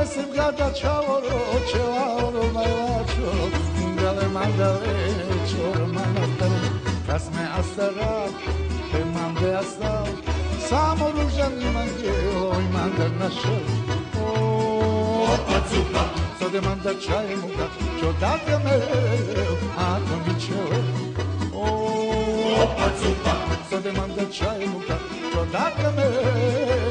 Mesem gata chavoro chavoro mayacho Gale mandale chor manatare Kasme astara Pemande asta Samo rujan imange Oi mandar nasher Opa zupa So demanda chai muka Chodate me Ato michele Opa zupa So demanda chai muka Chodate me